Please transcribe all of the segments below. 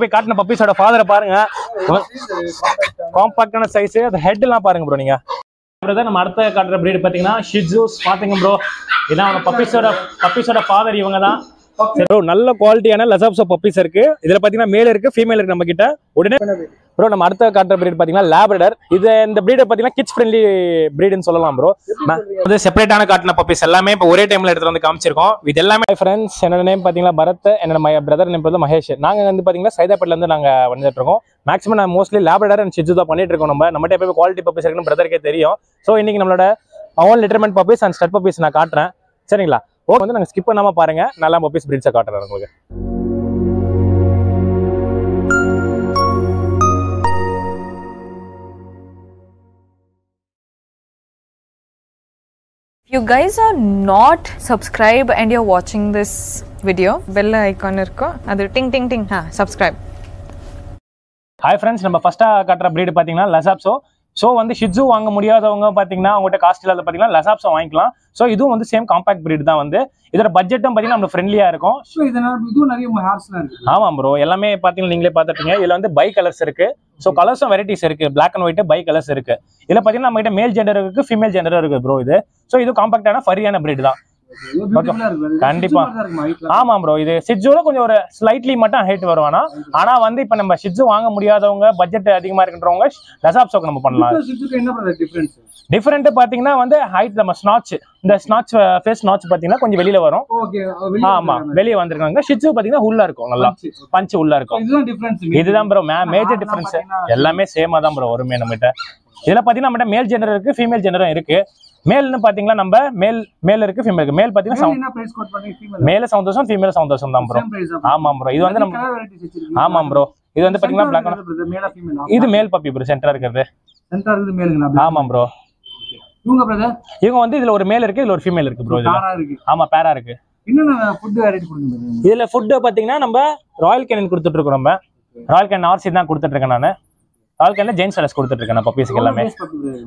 Puppy காட்டின பப்பீஸோட ஃபாதரை பாருங்க. காம்பாக்டான size அந்த ஹெட் எல்லாம் பாருங்க ப்ரோ நீங்க. பிரதர் நம்ம அடுத்த காட்டுற பிரீடு பாத்தீங்கன்னா ஷிட்ஜூஸ் பாத்தீங்க ப்ரோ இதான் அவங்க பப்பீஸோட பப்பீஸோட ஃபாதர் இவங்க தான் ப்ரோ நல்ல குவாலிட்டியான லசாப்ஸோ பப்பீஸ் இருக்கு. இதுல பாத்தீங்கன்னா மேல் இருக்கு ஃபீமேல் இருக்கு நம்ம கிட்ட உடனே ப்ரோ நம்ம அடுத்த காட்டுற பிரீட் பாத்தீங்கன்னா லேபரடர் இது இந்த பிரீடை பாத்தீங்கன்னா கிட்ஸ் ஃப்ரெண்ட்லி பிரீடுன்னு சொல்லலாம் ப்ரோ வந்து செப்பரேட்டான காட்டின பப்பீஸ் எல்லாமே இப்போ ஒரே டைம்ல எடுத்து வந்து காமிச்சிருக்கோம். இது எல்லாமே ஃப்ரெண்ட்ஸ் என்னோட நேம் பாத்தீங்கன்னா பரத் என்னோட பிரதர் நேம் வந்து மகேஷ். நாங்க வந்து பாத்தீங்கன்னா சைதாப்பேட்ல இருந்து நாங்க வந்துட்டு இருக்கோம். மேக்ஸிமம் நான் மோஸ்ட்லி லேபரடர் அண்ட் சிஜு தான் பண்ணிட்டு இருக்கோம் நம்ம. நம்மகிட்ட எப்பவுமே குவாலிட்டி பப்பீஸ் இருக்குன்னு பிரதருக்கே தெரியும். ஸோ இன்னைக்கு நம்மளோட அவன் littermate puppies and stud puppies நான் காட்டுறேன். சரிங்களா? ஓகே வந்து நாங்க ஸ்கிப் பண்ணாம பாருங்க நல்லா பப்பீஸ் பிரீட்ஸை காட்டுறேன் உங்களுக்கு you guys are not subscribed and you're watching this video, bell icon irko, adu ting ting ting, ha, subscribe. Hi friends நம்ம ஃபர்ஸ்ட்டாக காட்டுற ப்ரீடு பார்த்தீங்கன்னா லசாப்ஸோ ஸோ வந்து ஷிட்ஸு வாங்க முடியாதவங்க பார்த்தீங்கன்னா அவங்ககிட்ட காஸ்ட் இல்லாத பார்த்தீங்கன்னா லசாப்ஸோ வாங்கிக்கலாம். ஸோ இதுவும் வந்து சேம் காம்பாக்ட் breed தான் வந்து. இதோட பட்ஜெட்டும் பார்த்தீங்கன்னா நம்ம ஃப்ரெண்ட்லியாக இருக்கும். ஸோ இதனால இதுவும் நிறைய ஹேர்ஸ்லாம் ஆமாம் ப்ரோ எல்லாமே பார்த்தீங்கன்னா நீங்களே பார்த்துருப்பீங்க இதில் வந்து பை கலர்ஸ் இருக்கு. ஸோ கலர்ஸும் வெரைட்டிஸ் இருக்கு. Black and white pie colours இருக்கு. இதில் பார்த்தீங்கன்னா நம்ம கிட்ட மேல் ஜெண்டர் இருக்கு ஃபீமேல் ஜெண்டர் இருக்கு ப்ரோ இது. ஸோ இது காம்பாக்டான ஃபரியான breed தான். கண்டிப்பா. ஆமாம் ப்ரோ இது ஷிட்ஸோட கொஞ்சம் ஒரு ஸ்லைட்லி மட்டும் ஹைட் வருவானா ஆனா வந்து இப்போ நம்ம ஷிட்ஸு வாங்க முடியாதவங்க பட்ஜெட் அதிகமா இருக்கின்றவங்க லசாப்ஸோக்கு நம்ம பண்ணலாம். டிஃபரெண்ட் பாத்தீங்கன்னா வந்து ஹைட் நம்ம ஸ்நாச் இந்த ஸ்நாச் ஃபேஸ் ஸ்நாச் பாத்தீங்கன்னா கொஞ்சம் வெளியில வரும். ஆமா வெளியே வந்திருக்காங்க. ஷிட்ஸு பாத்தீங்கன்னா உள்ள இருக்கும் நல்லா. பஞ்ச் உள்ள இருக்கும். இதுதான் ப்ரோ மேஜர் டிஃபரன்ஸ் எல்லாமே சேமா தான் ப்ரோ வருமே நம்மகிட்ட. இதுல பாத்தீங்கன்னா நம்மகிட்ட மேல் ஜெண்டர் இருக்கு ஃபீமேல் ஜெண்டரும் இருக்கு. மேல்னு பாத்தீங்கன்னா நம்ம மேல் மேல் இருக்கு ஃபீமேல் இருக்கு. மேல் ஃபீமேல் மேல தௌசண்ட் ஃபீமேல் தௌசண்ட் தான் ப்ரோ ஆமாம் ப்ரோ இது வந்து நம்ம ஆமாம் ப்ரோ இது வந்து பாத்தீங்கன்னா பிளாக் இது மேல் பப்பி ப்ரோ சென்டரா இருக்கிறது. இருக்குது ஆமாம் ப்ரோ இவங்க பிரதர் இவங்க வந்து இதுல ஒரு மேல் இருக்கு இதுல ஒரு ஃபீமேல் இருக்கு ப்ரோ ஆமா பேரா இருக்கு. ஃபுட்? இதுல ஃபுட்டு பாத்தீங்கன்னா நம்ம ராயல் கேனன் கொடுத்துட்டு இருக்கோம் நம்ம. ராயல் கேன் ஆர்சி தான் கொடுத்துட்டு இருக்கேன் நான். ராயல் கேன்ல ஜெயின்ஸ் அலஸ் கொடுத்துட்டு இருக்கேன் பப்பீஸ்க்கு எல்லாமே.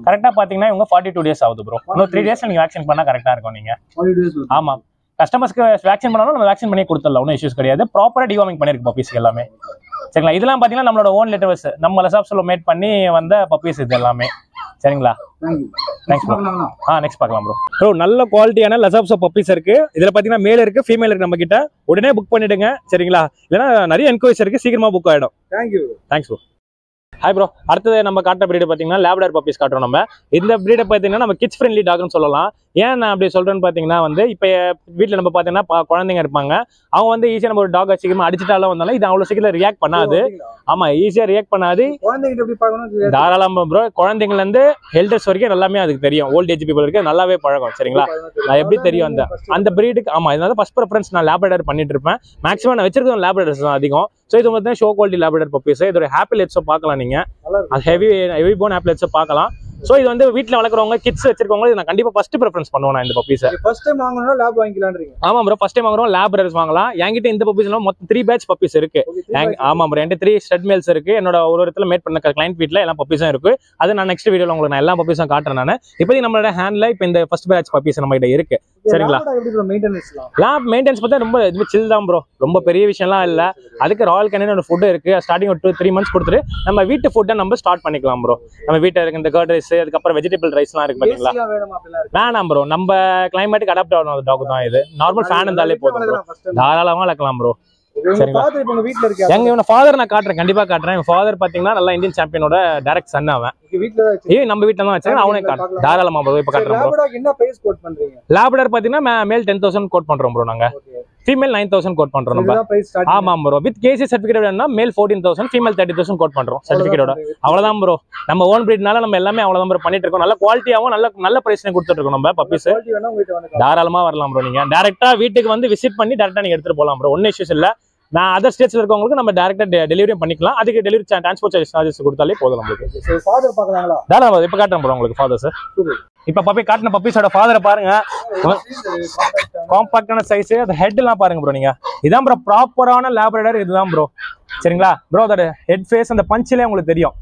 கரெக்டா பாத்தீங்கன்னா இவங்க ஃபார்ட்டி டூ டேஸ் ஆகுது ப்ரோ இன்னும் த்ரீ டேஸ் நீங்க வேக்சின் பண்ணா கரெக்டா இருக்கும் நீங்க. ஆமா. கஸ்டமர்ஸ்க்கு வேக்சின் பண்ணாலும் நம்ம வேக்சின் பண்ணி கொடுத்துடலாம். ஒன்றும் இஷ்யூஸ் கிடையாது. ப்ராப்பரா டிவார்மிங் பண்ணிருக்கு பப்பீஸ்க்கு எல்லாமே. சரிங்களா? இதெல்லாம் பாத்தீங்கன்னா நம்மளோட ஓன் லெட்டர்ஸ் நம்ம லசாப்ஸ்ல மேட் பண்ணி வந்த பப்பீஸ் இது எல்லாமே. சரிங்களா. பார்க்கலாங்களா? ஆ நெக்ஸ்ட் பார்க்கலாம் ப்ரோ ப்ரோ நல்ல குவாலிட்டியான லசாப்ஸோ பப்பீஸ் இருக்கு. இதுல பாத்தீங்கன்னா மேல் இருக்கு ஃபீமேல் இருக்கு நம்ம கிட்ட உடனே புக் பண்ணிடுங்க. சரிங்களா? இல்லைன்னா நிறைய என்கொயரிஸ் இருக்கு. சீக்கிரமா புக் ஆயிடும். Thank you. Thanks bro hi bro அடுத்தது நம்ம காட்டுற பிரீடு பார்த்தீங்கன்னா லேப்டர் பப்பீஸ் காட்டுறோம் நம்ம. இந்த பிரீடை பார்த்தீங்கன்னா நம்ம கிட்ஸ் ஃப்ரெண்ட்லி டாக்னு சொல்லலாம். ஏன் நான் அப்படி சொல்றேன்னு பார்த்தீங்கன்னா வந்து இப்போ வீட்டில் நம்ம பார்த்தீங்கன்னா குழந்தைங்க இருப்பாங்க. அவங்க வந்து ஈஸியாக நம்ம ஒரு டாக் சீக்கிரமா அடிச்சிட்டாலும் வந்தாலும் இது அவ்வளோ சீக்கிரம் ரியாக்ட் பண்ணாது. ஆமா ஈஸியாக ரியாக்ட் பண்ணாது. தாராளமா ப்ரோ குழந்தைங்கள்ல இருந்து ஹெல்டர்ஸ் வரைக்கும் எல்லாமே அதுக்கு தெரியும். ஓல்ட் ஏஜ் பீப்புள் வரைக்கும் நல்லாவே பழகும் சரிங்களா? நான் எப்படி தெரியும் அந்த அந்த பிரீடுக்கு ஆமா இதனால ஃபர்ஸ்ட் ப்ரிஃபரன்ஸ் நான் லேப்ரேட்டர் பண்ணிட்டு இருப்பேன். மேக்ஸிமம் நான் வச்சிருக்கோம் லேப்ரேட்டர்ஸ் தான் அதிகம். ஸோ இது வந்து ஷோ குவாலிட்டி லேப்ரேட்டர் பப்பீஸ் இதோட ஹாப்பி லெட்ஸோ பார்க்கலாம் நீங்க. நல்லா இருக்கு. அது ஹெவி ஹெவி போன் ஹாப்பி லெட்ஸோ பார்க்கலாம். ஸோ இது வந்து வீட்டில் வளர்க்குறவங்க கிட்ஸ் வச்சிருக்கவங்க இது நான் கண்டிப்பா ஃபர்ஸ்ட் ப்ரிஃபரன்ஸ் பண்ணுவேன் நான் இந்த பப்பீஸை ஃபர்ஸ்ட் டைம் வாங்கணும்னா லேப் வாங்கிக்கலான்றீங்க. ஆமா ப்ரோ ஃபர்ஸ்ட் டைம் வாங்குறோம் லேப்ரேட்டர்ஸ் வாங்கலாம். என்கிட்ட இந்த பப்பீஸ் மொத்தம் த்ரீ பேட்ச் பப்பீஸ் இருக்கு. ஆமா ப்ரோ என்கிட்ட த்ரீ ஸ்டட் மேல்ஸ் இருக்கு. என்னோட ஒரு இடத்துல மேட் பண்ண கிளைண்ட் வீட்ல எல்லா பப்பீஸும் இருக்கு. அது நான் நெக்ஸ்ட் வீடியோல உங்களுக்கு நான் எல்லா பப்பீஸும் காட்டுறேன் நான். இப்போதைக்கு நம்மளோட ஹேண்ட்ல இப்போ இந்த ஃபர்ஸ்ட் பேட்ச் பப்பீஸ் நம்ம கிட்ட இருக்கு. சரிங்களா? லேப் மெயின்டெனன்ஸ் பார்த்தா ரொம்ப இது சில் தான் ப்ரோ ரொம்ப பெரிய விஷயம்லாம் இல்ல. அதுக்கு ராயல் கேனன் ஒரு ஃபுட் இருக்கு. ஸ்டார்டிங் ஒரு டூ த்ரீ மந்த்ஸ் கொடுத்துட்டு நம்ம வீட்டு ஃபுட்டை நம்ம ஸ்டார்ட் பண்ணிக்கலாம் ப்ரோ நம்ம வீட்டில் இருக்க இந்த கர்ட் ரைஸ் அதுக்கப்புறம் வெஜிடபிள் ரைஸ்லாம் இருக்கு பாத்தீங்களா? ஏசியா வேணுமா ப்ரோ நம்ம கிளைமேட்டுக்கு அடாப்ட் ஆகணும். டாக் தான் இது. நார்மல் ஃபேன் இருந்தாலே போதும் ப்ரோ First time. தாராளமா வளர்க்கலாம் ப்ரோ எங்க இவன ஃபாதர் நான் காட்டுறேன். கண்டிப்பா காட்டுறேன். என் ஃபாதர் பாத்தீங்கன்னா நல்லா இந்தியன் சாம்பியனோட டைரக்ட் சன் அவன். ஏய் நம்ம வீட்டுல தான் வச்சிருக்கேன் அவனே காட்டு. தாராளமா ப்ரோ இப்ப காட்டுறேன் ப்ரோ லேபடாக் என்ன பிரைஸ் கோட் பண்றீங்க? லேபடர் பாத்தீங்கன்னா மேல் டென் தௌசண்ட் கோட் பண்றோம் ப்ரோ நாங்க. ஃபீமேல் நைன் தௌசண்ட் கோட் பண்றோம் நம்ம. ஆமா ப்ரோ வித் கேசி சர்டிஃபிகேட் வேணும்னா male fourteen thousand female thirty thousand quote பண்றோம் சர்டிஃபிகேட்டோட அவ்வளவுதான் ப்ரோ நம்ம ஓன் பிரீட்னால நம்ம எல்லாமே அவ்வளவுதான் ப்ரோ பண்ணிட்டு இருக்கோம். நல்ல குவாலிட்டியாவும் நல்ல நல்ல பிரைஸ்ல கொடுத்துட்டு இருக்கோம் நம்ம பப்பீஸ் தாராளமா வரலாம் ப்ரோ நீங்க. டேரக்டா வீட்டுக்கு வந்து விசிட் பண்ணி டேரக்டா நீங்க எடுத்துட்டு போலாம் ப்ரோ ஒன்னும் இஷ்யூஸ் இல்ல. நான் அதர் ஸ்டேட்ஸ்ல இருக்கவங்களுக்கு நம்ம டேரக்டா டெலிவரியும் பண்ணிக்கலாம். அதுக்கு டெலிவரி டிரான்ஸ்போர்ட் சார்ஜஸ் கொடுத்தாலே போதும் நம்மளுக்கு. ஃபாதர் பார்க்கலாங்களா? தாராளமா இப்ப காட்டுறேன் ப்ரோ உங்களுக்கு ஃபாதர் சார். இப்ப பப்பி காட்டின பப்பீஸோட ஃபாதரை பாருங்க. காம்பாக்டான சைஸ் அந்த ஹெட் எல்லாம் பாருங்க ப்ரோ நீங்க. இதான் ப்ரோ ப்ராப்பரான லேபரேட்டர் இதுதான் ப்ரோ சரிங்களா? ப்ரோ அதோட ஹெட் ஃபேஸ் அந்த பஞ்சிலே உங்களுக்கு தெரியும்.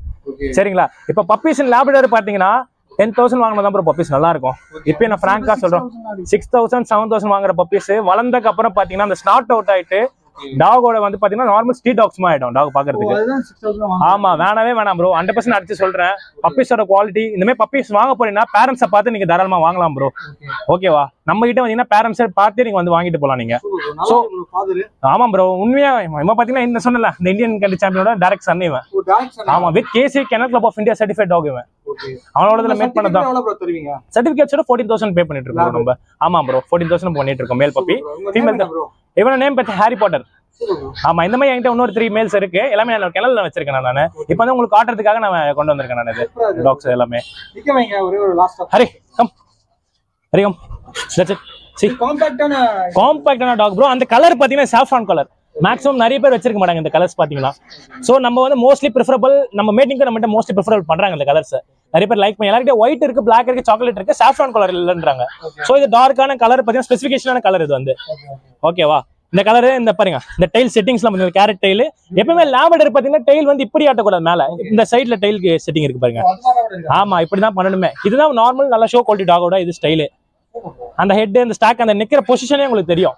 சரிங்களா? இப்ப பப்பீஸ் லேபரேட்டர் பாத்தீங்கன்னா டென் தௌசண்ட் வாங்கினா தான் ப்ரோ பப்பீஸ் நல்லா இருக்கும். இப்போ நான் ஃப்ராங்கா சொல்றேன். சிக்ஸ் தௌசண்ட் செவன் தௌசண்ட் வாங்குற பப்பீஸ் வளர்ந்ததுக்கு அப்புறம் பாத்தீங்கன்னா அந்த ஸ்டார்ட் அவுட் ஆயிட்டு டாகோட வந்து பாத்தீங்கன்னா நார்மல் ஸ்ட்ரீட் டாக்ஸ் மாதிரி ஆயிடும் டாக் பாக்குறதுக்கு. ஆமா வேணவே வேணாம் ப்ரோ ஹண்ட்ரட் பர்சன்ட் அடிச்சு சொல்றேன். பப்பீஸோட குவாலிட்டி இந்த மாதிரி பப்பீஸ் வாங்க போறீங்கன்னா பேரண்ட்ஸை பார்த்து நீங்க தாராளமா வாங்கலாம் ப்ரோ ஓகேவா நம்ம கிட்ட வந்தீங்கன்னா பேரண்ட்ஸை பார்த்து நீங்க வந்து வாங்கிட்டு போலாம் நீங்க. ஃபாதர் ஆமா ப்ரோ உண்மையா இவன் பாத்தீங்கன்னா இந்த சொன்னல இந்த இந்தியன் கண்ட்ரி சாம்பியனோட டைரக்ட் சன் இவன். ஆமா with KC kennel club of India certified dog இவன். அவனோட இதுல மேட் பண்ணதான் சர்டிபிகேட்ஸோட ஃபோர்டீன் தௌசண்ட் பே பண்ணிட்டு இருக்கோம் நம்ம. ஆமா ப்ரோ ஃபோர்டீன் தௌசண்ட் பண்ணிட்டு இருக்கோம் மேல் பப்பி Female தான். ப்ரோ இவன நேம் பத்தி ஹாரி பாட்டர் ஆமா இந்த மாதிரி என்கிட்ட இன்னொரு த்ரீ மேல்ஸ் இருக்கு. எல்லாமே நான் கிணல்ல வச்சிருக்கேன் நான் இப்போ வந்து உங்களுக்கு காட்டுறதுக்காக நான் கொண்டு வந்திருக்கேன் நான் இது டாக்ஸ் எல்லாமே. Harry come Harry come that's it C காம்பாக்டான காம்பாக்டான டாக் ப்ரோ அந்த கலர் பாத்தீங்கன்னா சாஃப்ரான் கலர் மேக்ஸிமம் நிறைய பேர் வச்சிருக்க மாட்டாங்க இந்த கலர்ஸ் பாத்தீங்கன்னா. சோ நம்ம வந்து மோஸ்ட்லி ப்ரிஃபரபிள் நம்ம மேட்டிங்க்கு நம்ம மோஸ்ட்லி ப்ரிஃபரபிள் பண்றாங்க இந்த கலர்ஸ் நிறைய பேர் லைக் பண்ணி. எல்லாருக்கிட்ட ஒயிட் இருக்கு பிளாக் இருக்கு சாக்லேட் இருக்கு சாஃப்ரான் கலர் இல்லைன்றாங்க. சோ இது டார்க்கான கலர் பாத்தீங்கன்னா ஸ்பெசிஃபிகேஷனான கலர் இது வந்து. ஓகேவா இந்த கலர் இந்த பாருங்க. இந்த டைல் செட்டிங்ஸ்லாம் பாத்தீங்க கேரட் டைல் எப்பவுமே லேபடர் பாத்தீங்கன்னா டைல் வந்து இப்படி ஆட்டக்கூடாது மேல. இந்த சைடுல டைல் செட்டிங் இருக்கு பாருங்க. ஆமா இப்படிதான் பண்ணணுமே. இதுதான் நார்மல் நல்ல ஷோ குவாலிட்டி டாகோட இது ஸ்டைலு அந்த ஹெட் அந்த ஸ்டாக் அந்த நிக்கிற பொசிஷனே உங்களுக்கு தெரியும்.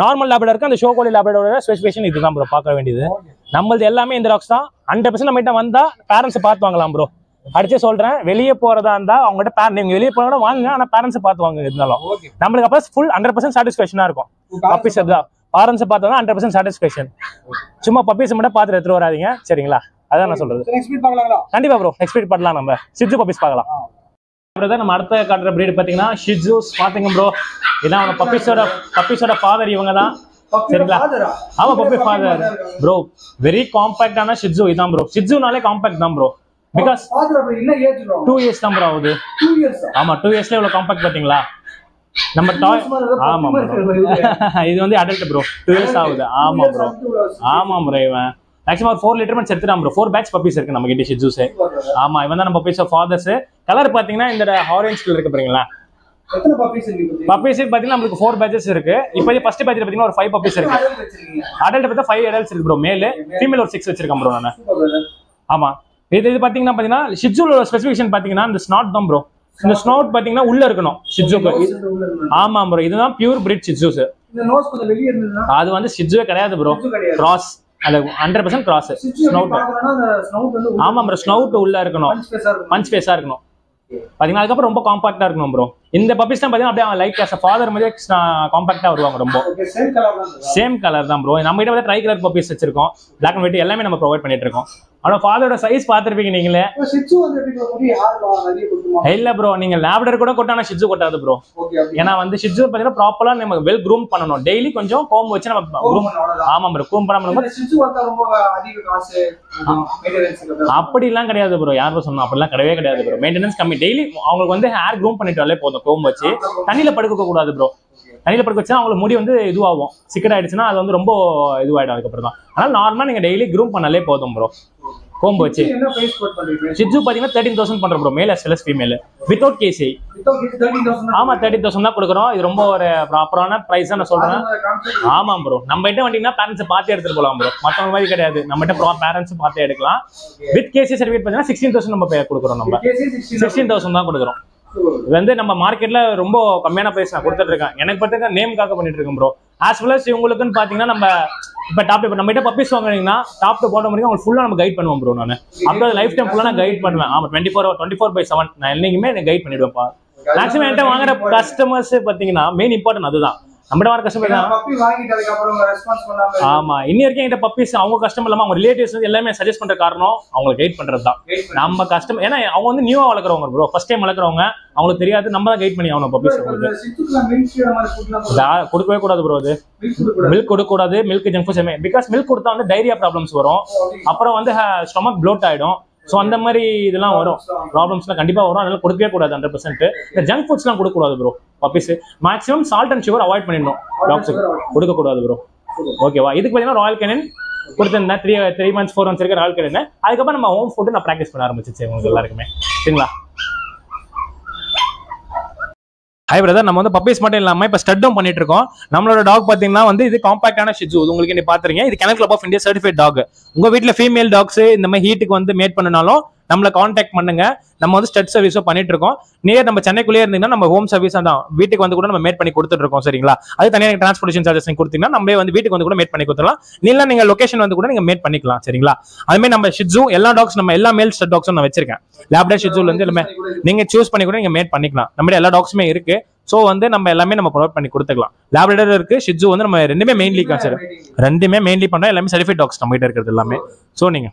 நார்மல் லேபடருக்கு அந்த ஷோ குவாலிட்டி லேபடோட ஸ்பெசிஃபிகேஷன் இதுதான் ப்ரோ பார்க்க வேண்டியது. நம்மளது எல்லாமே இந்த டாக்ஸ் தான். ஹண்ட்ரட் பர்சன்ட் நம்ம கிட்ட வந்தா பேரண்ட்ஸ் பார்த்து வாங்கலாம் ப்ரோ அடிச்சே சொல்றேன். வெளியே போறதா இருந்தா அவங்ககிட்ட பேர் நீங்க வெளியே போனா வாங்க ஆனா பேரண்ட்ஸ் பார்த்து வாங்க இருந்தாலும். நம்மளுக்கு அப்ப ஃபுல் ஹண்ட்ரட் பர்சன்ட் சாட்டிஸ்ஃபேக்ஷனா இருக்கும். பப்பீஸ் தான் பேரண்ட்ஸ் பார்த்தா ஹண்ட்ரட் பர்சன்ட் சாட்டிஸ்ஃபேக்ஷன் சும்மா பப்பீஸ் மட்டும் பார்த்து எடுத்துட்டு வராதீங்க. சரிங்களா? அதான் நான் சொல்றது. கண்டிப்பா ப்ரோ எக்ஸ்பெக்ட் பண்ணலாம் நம்ம. சிஜு பப்பீஸ் பார்க்கலாம். பிரதர் நம்ம அடுத்த காட்டுற breed பாத்தீங்கன்னா ஷிட்ஜூஸ் பாத்தீங்க ப்ரோ இதான் அவங்க பப்பீஸோட பப்பீஸோட ஃபாதர் இவங்க தான். சரிங்களா? ஆமா பப்பி ஃபாதர் ப்ரோ வெரி காம்பாக்டான ஷிட்ஜு இதான் ப்ரோ ஷிட்ஜுனாலே காம்பாக்ட் தான் ப்ரோ பிகாஸ் டூ இயர்ஸ் தான் ப்ரோ ஆகுது. 2 இயர்ஸ் ஆமா டூ இயர்ஸ்ல இவ்வளவு காம்பாக்ட் பாத்தீங்களா நம்ம டாய் ஆமா இது வந்து அடல்ட் ப்ரோ டூ இயர்ஸ் ஆகுது. ஆமா ப்ரோ ஆமா ப்ரோ இவன். மேக்ஸிமம் ஒரு ஃபோர் லிட்டர் மட்டும் எடுத்துட்டான் ப்ரோ ஃபோர் பேட்ச் பப்பீஸ் இருக்கு நம்ம கிட்ட ஷிட்ஜூஸ் ஆமா இவன் தான் நம்ம பப்பீஸ் ஃபாதர்ஸ் கலர் பாத்தீங்கன்னா இந்த ஆரஞ்சு கலர் இருக்கு பாருங்களா பப்பீஸ் பாத்தீங்கன்னா நம்மளுக்கு ஃபோர் பேட்சஸ் இருக்கு. இப்போ ஃபர்ஸ்ட் பேட்ச் பாத்தீங்கன்னா ஒரு ஃபைவ் பப்பீஸ் இருக்கு. அடல்ட் பார்த்தா ஃபைவ் அடல்ட்ஸ் இருக்கு ப்ரோ மேல் ஃபீமேல் ஒரு சிக்ஸ் வச்சிருக்கேன் ப்ரோ நான். ஆமா. இது இது பாத்தீங்கன்னா பாத்தீங்கன்னா ஷிட்ஜூல ஸ்பெசிஃபிகேஷன் பாத்தீங்கன்னா இந்த ஸ்னாட் தான் ப்ரோ இந்த ஸ்னோட் பாத்தீங்கன்னா உள்ள இருக்கணும் ஷிட்ஜூக்கு ஆமா ப்ரோ இதுதான் பியூர் பிரிட் இருந்ததுன்னா? அது வந்து ஷிட்ஜூவே கிடையாது ப்ரோ கிராஸ் அது ஹண்ட்ரட் பர்சன்ட் கிராஸ் ஸ்னவுட் பார்க்கறனா அந்த ஸ்னவுட் வந்து ஆமா ப்ரோ ஸ்னவுட் உள்ள இருக்கணும். பஞ்ச் பேஸா இருக்கும் பஞ்ச் ஃபேஸா இருக்கணும். பாத்தீங்கன்னா அதுக்கப்புறம் ரொம்ப காம்பாக்டா இருக்கணும் ப்ரோ இந்த பப்பீஸ் தான் பாத்தீங்கன்னா அப்படியே லைக் ஆஸ் ஃபாதர் மாதிரி காம்பாக்டா வருவாங்க ரொம்ப. சேம் கலர் தான் சேம் கலர் தான் ப்ரோ நம்ம கிட்ட வந்து ட்ரை கலர் பப்பீஸ் வச்சிருக்கோம். பிளாக் அண்ட் ஒயிட் எல்லாமே நம்ம ப்ரொவைட் பண்ணிட்டு இருக்கோம். ஆனா ஃபாதரோட சைஸ் பார்த்திருப்பீங்க நீங்களே. யார் இல்ல ப்ரோ நீங்க லேப்டர் கூட கொட்டானா ஷிட்ஜு கொட்டாது ப்ரோ ஏன்னா வந்து ஷிட்ஜு பாத்தீங்கன்னா ப்ராப்பரா நம்ம வெல் க்ரூம் பண்ணணும். டெய்லி கொஞ்சம் கோம் வச்சு நம்ம க்ரூம் ஆமா ப்ரோ க்ரூம் பண்ண அப்படிலாம் கிடையாது ப்ரோ யாரும் சொன்னோம் அப்படிலாம் கிடையவே கிடையாது ப்ரோ மெயின்டெனன்ஸ் கம்மி. டெய்லி அவங்களுக்கு வந்து ஹேர் க்ரூம் பண்ணிட்டாலே போதும் கோம் வச்சு. தண்ணியில படுக்க கூடாது ப்ரோ தண்ணியில படுக்க வச்சா அவங்களுக்கு முடி வந்து இதுவாகும். சிக்கட் ஆயிடுச்சுன்னா அது வந்து ரொம்ப இதுவாயிடும் அதுக்கப்புறம் தான் ஆனால் நார்மலா நீங்க டெய்லி க்ரூம் பண்ணாலே போதும் ப்ரோ கோம்பு வச்சு ஷிட்ஜு பாத்தீங்கன்னா தேர்ட்டின் தௌசண்ட் பண்றோம் bro male as female without KC without kit 30000 ஆமா தேர்ட்டி தௌசண்ட் தான் கொடுக்குறோம். இது ரொம்ப ஒரு ப்ராப்பரான பிரைஸ் தான் நான் சொல்றேன். ஆமா ப்ரோ நம்ம கிட்ட வந்தீங்கன்னா பேரண்ட்ஸ் பார்த்து எடுத்துட்டு போலாம் ப்ரோ மத்தவங்க மாதிரி கிடையாது. நம்ம கிட்ட பேரண்ட்ஸ் பார்த்து எடுக்கலாம். வித் கேசி சர்டிஃபிகேட் பார்த்தீங்கன்னா சிக்ஸ்டீன் தௌசண்ட் நம்ம கொடுக்குறோம் நம்ம. சிக்ஸ்டீன் தௌசண்ட் தான் கொடுக்குறோம். இது வந்து நம்ம மார்க்கெட்ல ரொம்ப கம்மியான பிரைஸ் நான் கொடுத்துட்டு இருக்கேன். எனக்கு பார்த்துக்க நேம்காக பண்ணிட்டு இருக்கேன் ப்ரோ ஆஸ் வெல் அஸ் இவங்களுக்குன்னு பாத்தீங்கன்னா நம்ம இப்ப டாப் இப்போ நம்ம கிட்ட பப்பீஸ் வாங்கினீங்கன்னா டாப் டு போட்ட வரைக்கும் அவங்க ஃபுல்லா நம்ம கைட் பண்ணுவோம் ப்ரோ நான். அப்புறம் லைஃப் டைம் ஃபுல்லா நான் கைட் பண்ணுவேன். ஆமா twenty four twenty four by seven நான் என்னைக்குமே கைட் பண்ணிடுவேன்ப்பா. மேக்ஸிமம் என்கிட்ட வாங்குற கஸ்டமர்ஸ் பாத்தீங்கன்னா மெயின் இம்பார்ட்டன்ட் அதுதான். நம்மகிட்ட வர கஸ்டமர் தான். ஆமா இன்னி வரைக்கும் என்கிட்ட பப்பீஸ் அவங்க கஸ்டமர் இல்லாம அவங்க ரிலேட்டிவ்ஸ் வந்து எல்லாமே சஜஸ்ட் பண்ற காரணம் அவங்களை கைட் பண்றது தான். நம்ம கஸ்டமர் ஏன்னா அவங்க வந்து நியூவா வளர்க்குறவங்க ப்ரோ ஃபர்ஸ்ட் டைம் வளர்க்குறவங்க அவங்களுக்கு தெரியாது. நம்ம தான் கைட் பண்ணி ஆகணும் பப்பீஸ் மாதிரி ஃபுட்லாம் கொடுக்கவே கூடாது ப்ரோ அது. மில்க் கொடுக்க கூடாது milk junk foods because milk கொடுத்தா வந்து டைரியா ப்ராப்ளம்ஸ் வரும். அப்புறம் வந்து ஸ்டொமக் ப்ளோட் ஆயிடும். ஸோ அந்த மாதிரி இதெல்லாம் வரும். ப்ராப்ளம்ஸ்லாம் கண்டிப்பா வரும். அதனால கொடுக்கவே கூடாது ஹண்ட்ரட் பர்சன்ட் இந்த ஜங்க் ஃபுட்ஸ்லாம் கொடுக்க கூடாது bro puppies maximum salt and sugar avoid பண்ணிடணும். டாக்ஸுக்கு கொடுக்க கூடாது ப்ரோ ஓகேவா இதுக்கு பார்த்தீங்கன்னா Royal Canin கொடுத்திருந்தேன். Three three months four months இருக்க ராயல் கேனன் அதுக்கப்புறம் நம்ம ஹோம் ஃபுட்டு நான் ப்ராக்டிஸ் பண்ண ஆரம்பிச்சிச்சு உங்களுக்கு எல்லாருக்குமே. சரிங்களா? ஹை பிரதர் நம்ம வந்து பப்பீஸ் மட்டும் இல்லாமல் இப்போ ஸ்டட்டும் பண்ணிட்டு இருக்கோம். நம்மளோட டாக் பார்த்தீங்கன்னா வந்து இது காம்பாக்டான ஷிஜு உங்களுக்கு நீ பாத்துறீங்க இது kennel club of India certified dog உங்க வீட்டில் ஃபீமேல் டாக்ஸ் இந்த மாதிரி ஹீட்டுக்கு வந்து மேட் பண்ணினாலும் நம்மளை காண்டாக்ட் பண்ணுங்க. நம்ம வந்து ஸ்டட் சர்வீஸும் பண்ணிட்டு இருக்கோம் நியர் நம்ம சென்னைக்குள்ளேயே இருந்தீங்கன்னா நம்ம ஹோம் சர்வீஸ் தான். வீட்டுக்கு வந்து கூட நம்ம மேட் பண்ணி கொடுத்துட்டு இருக்கோம் சரிங்களா? அது தனியாக டிரான்ஸ்போர்டேஷன் சார்ஜஸ் கொடுத்தீங்கன்னா நம்மளே வந்து வீட்டுக்கு வந்து கூட மேட் பண்ணி கொடுத்துடலாம். இல்லை நீங்க லொகேஷன் வந்து கூட நீங்க மேட் பண்ணிக்கலாம் சரிங்களா? அதுமாதிரி நம்ம ஷிட்ஸு எல்லா டாக்ஸ் நம்ம எல்லா மேல் ஸ்டட் டாக்ஸும் நான் வச்சிருக்கேன். லேப்டா ஷிட்ஸுல இருந்து எல்லாமே நீங்க சூஸ் பண்ணி கூட நீங்க மேட் பண்ணிக்கலாம். நம்ம எல்லா டாக்ஸுமே இருக்கு. ஸோ வந்து நம்ம எல்லாமே நம்ம ப்ரொவைட் பண்ணி கொடுத்துக்கலாம். லேப்ரேட்டர் இருக்கு ஷிட்ஸு வந்து நம்ம ரெண்டுமே மெயின்லி கான்சர் ரெண்டுமே மெயின்லி பண்றோம். எல்லாமே சர்டிஃபைட் டாக்ஸ் நம்ம கிட்ட இருக்கிறது எல்லாமே. ஸோ நீங்க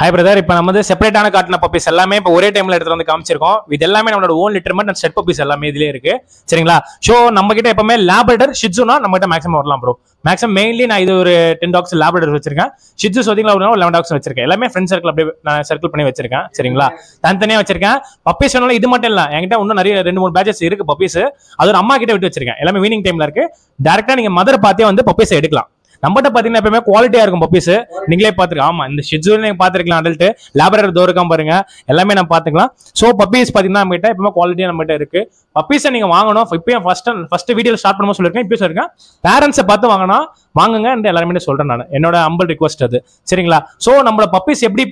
ஹை பிரதர் இப்போ நம்ம வந்து செப்பரேட்டான காட்டின பப்பீஸ் எல்லாமே இப்போ ஒரே டைமில் எடுத்து வந்து காமிச்சிருக்கோம். இது எல்லாமே நம்மளோட own littermate and set puppies எல்லாமே இதுலயே இருக்கு. சரிங்களா? ஸோ நம்ம கிட்ட எப்பவுமே லேபரேட்டர் ஷிட்ஸுனா நம்ம கிட்ட மேக்ஸிமம் வரலாம் ப்ரோ மேக்ஸிமம் மெயின்லி நான் இது ஒரு டென் டாக்ஸ் லேபரேட்டர் வச்சிருக்கேன். ஷிட்ஸு சொதிங்களா ஒரு லெவன் டாக்ஸ் வச்சிருக்கேன். எல்லாமே ஃப்ரெண்ட் சர்க்கிள் அப்படியே நான் சர்க்கிள் பண்ணி வச்சிருக்கேன். சரிங்களா? தனித்தனியாக வச்சிருக்கேன். பப்பீஸ் வேணாலும் இது மட்டும் இல்லை என்கிட்ட இன்னும் நிறைய ரெண்டு மூணு பேச்சஸ் இருக்கு பப்பீஸ் அது ஒரு அம்மா கிட்ட விட்டு வச்சிருக்கேன். எல்லாமே வீனிங் டைம்ல இருக்கு. டேரக்டா நீங்க மதர் பார்த்தே வந்து பப்பீஸை எடுக்கலாம். நம்மகிட்ட பாத்தீங்கன்னா எப்பவுமே குவாலிட்டியா இருக்கும் பப்பீஸ் நீங்களே பார்த்துருக்கோம் ஆமா இந்த ஷெட்யூல் நீங்க பாத்துருக்கலாம் அடல்ட்டு லேபரர் தோறுக்கம் பாருங்க. எல்லாமே நம்ம பாத்துக்கலாம். சோ பப்பீஸ் பாத்தீங்கன்னா நம்மகிட்ட எப்பவுமே குவாலிட்டியா நம்ம கிட்ட இருக்கு. பப்பீஸை நீங்க வாங்கணும். இப்பயும் ஃபர்ஸ்ட் ஃபர்ஸ்ட் வீடியோ ஸ்டார்ட் பண்ணும்போது சொல்லிருக்கேன் இப்பயும் சொல்லிருக்கேன். பேரண்ட்ஸை பார்த்து வாங்கினா வாங்குங்க எல்லாருமே சொல்றேன் நான். என்னோட அம்பல் ரிக்வஸ்ட் அது. சரிங்களா? சோ நம்மளோட பப்பீஸ் எப்படி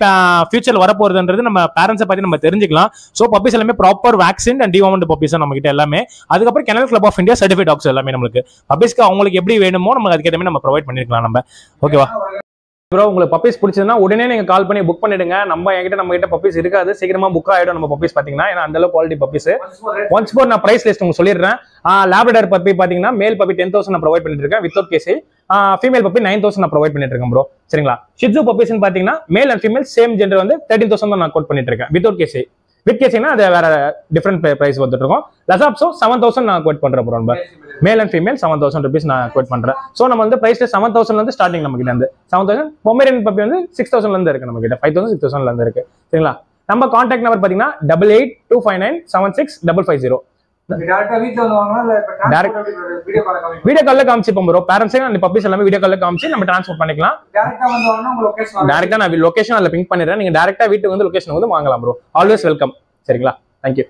ஃபியூச்சர் வரப்போறதுன்றது நம்ம பேரண்ட்ஸை பத்தி நம்ம தெரிஞ்சுக்கலாம். சோ பப்பீஸ் எல்லாமே proper vaccine and deworming puppies நம்ம கிட்ட எல்லாமே. அதுக்கப்புறம் kennel club of India certified dogs எல்லாமே நம்மளுக்கு. பப்பீஸ்க்கு அவங்களுக்கு எப்படி வேணுமோ நம்ம அதுக்கேற்ற நம்ம ப்ரொவைட் பண்ணிருக்கலாம் நம்ம. ஓகேவா ப்ரோ உங்களுக்கு பப்பீஸ் பிடிச்சதுன்னா உடனே நீங்க கால் பண்ணி புக் பண்ணிடுங்க. நம்ம என்கிட்ட நம்ம கிட்ட பப்பீஸ் இருக்காது. சீக்கிரமா புக் ஆயிடும் நம்ம பப்பீஸ் பாத்தீங்கன்னா. ஏன்னா அந்த அளவு குவாலிட்டி பப்பீஸ் ஒன்ஸ் மோர் நான் பிரைஸ் லிஸ்ட் உங்களுக்கு சொல்லிடுறேன். லேப்ரடர் பப்பி பாத்தீங்கன்னா மேல் பப்பி டென் தௌசண்ட் நான் ப்ரொவைட் பண்ணிட்டு இருக்கேன். Without KC female puppy nine thousand நான் ப்ரொவைட் பண்ணிட்டு இருக்கேன் ப்ரோ சரிங்களா? ஷிட்ஸு பப்பீஸ்னு பார்த்தீங்கன்னா male and female same gender வந்து தேர்ட்டின் தௌசண்ட் தான் நான் கோட் பண்ணிட்டு இருக்கேன். வித்வுட் கேசி வித் கேசிங்னா அது வேற டிஃப்ரெண்ட் ப்ரைஸ் வந்துட்டு இருக்கும். லசாப்ஸோ செவன் தௌசண்ட் நான் கோட் பண்றேன் ப்ரோ நம்ம. Male and female seven thousand rupees நான் கோட் பண்றேன். ஸோ நம்ம வந்து பிரைஸ்ல செவன் தௌசண்ட்ல இருந்து ஸ்டார்டிங் நம்ம கிட்ட இருந்து. செவன் தௌசண்ட் பொமேரியன் பப்பி வந்து சிக்ஸ் தௌசண்ட்ல இருந்து இருக்கு நம்ம கிட்ட ஃபைவ் தௌசண்ட் சிக்ஸ் தௌசண்ட்ல இருந்து இருக்கு. சரிங்களா? நம்ம கான்டாக்ட் நம்பர் பாத்தீங்கன்னா double eight two five nine seven six double five zero video காலில் காமிச்சிப்போம் ப்ரோ பேரண்ட்ஸே அந்த பப்பீஸ் எல்லாமே வீடியோ காலில் காமிச்சு நம்ம ட்ரான்ஸ்போர்ட் பண்ணிக்கலாம். டேரக்டா நான் லொகேஷன் அதில் பிங்க் பண்ணிடுறேன். நீங்க டேரக்டா வீட்டுக்கு வந்து லொகேஷன் வந்து வாங்கலாம் ப்ரோ ஆல்வேஸ் வெல்கம் சரிங்களா? Thank you